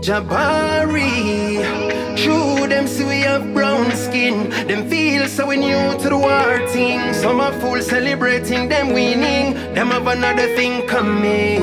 Jabari. True, them see we have brown skin. Them feel so we new to the war thing. Some are full celebrating them winning. Them have another thing coming.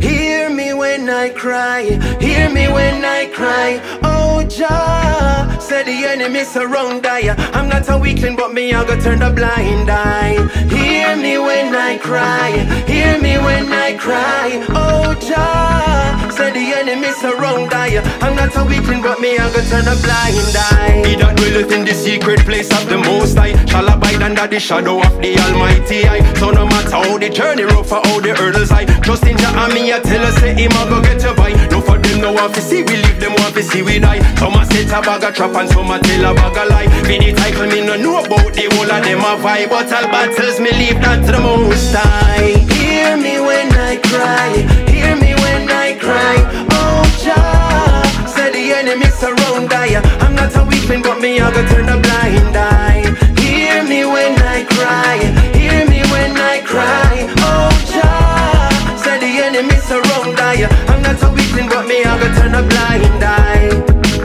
Hear me when I cry. Hear me when I cry. Oh, Jah. Said the enemy surround I. I'm not a weakling, but me, I go turn the blind eye. Hear me when I cry. Hear me when I cry. Oh, Jah. Said the enemy I. I'm not a weakling, but me, I go turn a blind eye. He that dwelleth in the secret place of the Most High shall abide under the shadow of the Almighty. I. So no matter how the journey rough or how the hurdles high, trust in Jah and me, I tell us say him a go get you by. No for them no want to see we live, them want to see we die. Some a set a bag of trap and some a tell a bag of lie. Be the title me no know about the whole of them a vibe, but all battles me leave that to the Most High. Me I go turn a blind eye. Hear me when I cry, hear me when I cry. Oh Jah, say the enemy surround I. I'm not a weakling, but me I go turn a blind eye.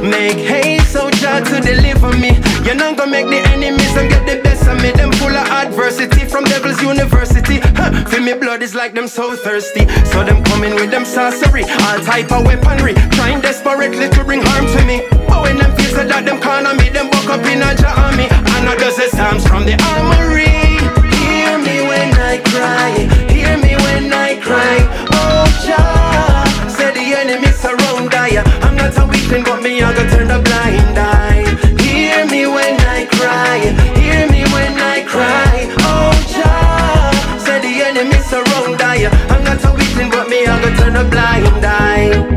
Make haste, so Jah to deliver me. You're not gonna make the enemies and get the best of me. Them full of adversity from Devil's University. Huh. Feel me blood is like them so thirsty. So them coming with them sorcery, all type of weaponry, trying desperately to bring harm to me. But when them feel so that them buck up in a Jah army. And not just the psalms from the armory. Hear me when I cry, hear me when I cry. Oh Jah, say the enemy surround I. I'm not a weakling, but me I go turn a blind eye. Hear me when I cry, hear me when I cry. Oh Jah, say the enemy surround I. I'm not a weakling, but me I go turn a blind eye.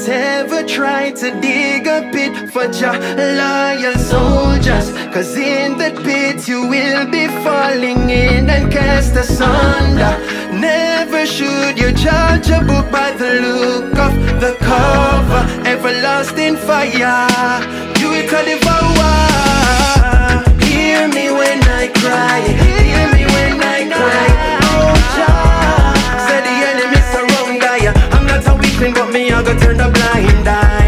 Don't ever try to dig a pit for your loyal soldiers. Cause in that pit you will be falling in and cast asunder. Never should you judge a book by the look of the cover. Everlasting fire, you will devour Hear me when Ask me me, I go turn the blind eye